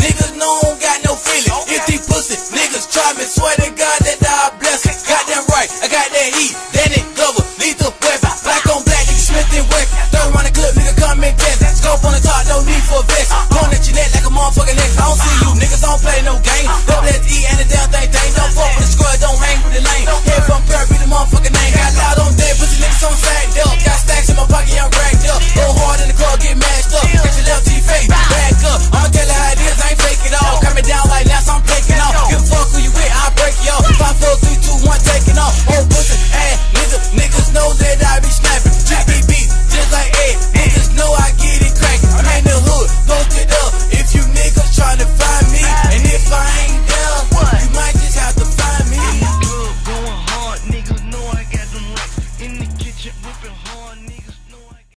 niggas know I got no feeling. If these pussy niggas try me, swear to God that I bless it. Got that right, I got that heat, then it double. shit whooping hard.